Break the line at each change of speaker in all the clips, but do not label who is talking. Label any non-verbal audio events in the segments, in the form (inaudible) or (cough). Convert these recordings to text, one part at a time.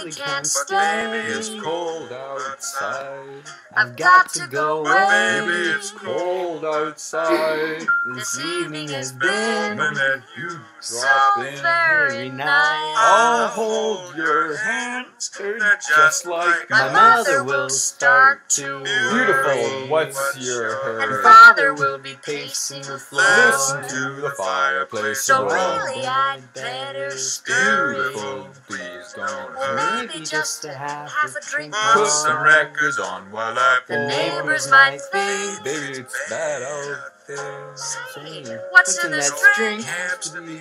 really can't
But
stay.
baby,
It's cold outside.
I've got to go away.
baby,
It's cold outside.
This evening has been
When that you
so
drop in,
very nice.
I'll hold your hand. Just like
My
mine.
mother will start to
Beautiful. What's your
And father will be pacing the floor.
Listen to the fireplace.
So
roar.
really, I'd better scurry.
Beautiful, please don't
Well,
hurry.
maybe just to have
Half
a
a
drink
drink
Put some records on while I pour.
The neighbors might think,
Baby, it's bad out there.
Say,
What's in this
drink?
Can't to be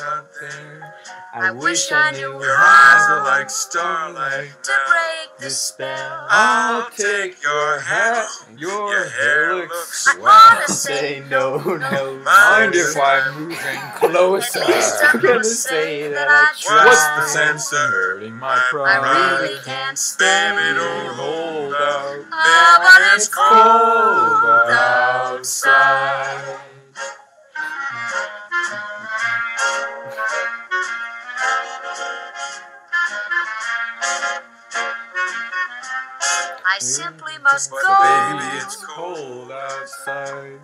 out there.
I wish I knew
Your
how
eyes are like starlight.
to break the spell.
I'll take your hat. Your hair looks
I
swell.
say no, no.
Mind if I'm moving closer?
At least I'm gonna say that I tried.
What's the sense of hurting my pride?
I
pride?
really can't stay.
Baby, don't
hold out.
Ah, but it's
cold
I simply must
But
go.
baby,
It's cold outside.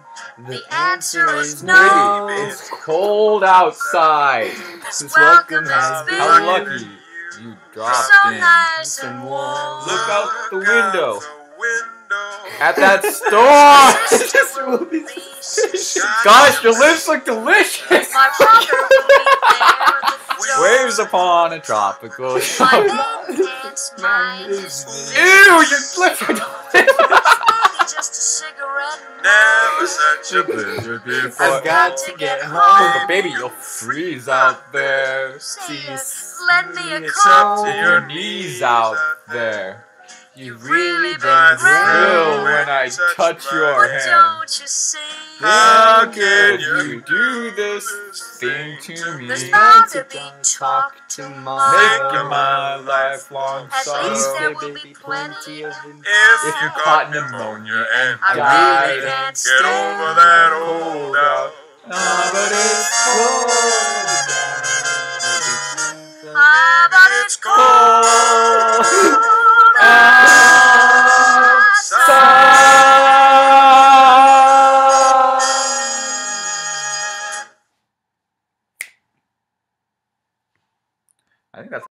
The answer is no.
It's cold outside.
This welcome has been
How lucky you dropped
so
in.
nice and warm.
Look out the window
window.
at that (laughs) store.
This will be delicious.
Gosh, your lips look delicious.
My brother will be there at the door.
Waves upon a tropical
My
shore.
Name can't mind his
Ew, your lips are
just a cigarette.
Never such a
blizzard before.
I've got to get home.
But baby, you'll freeze out there.
Say,
See,
lend me a
It's up to
your knees out there.
You've really been
But
Thrill
great.
when I touch your hand.
don't you see?
How
How
can
can you do this thing to me?
There's bound to be talk
Making my lifelong
At least
sorrow.
there will be plenty of
If
If you caught pneumonia and
I
died,
really can't
Get over that old out.
Ah, but it's cold.
Ah, but it's
Cold. I think that's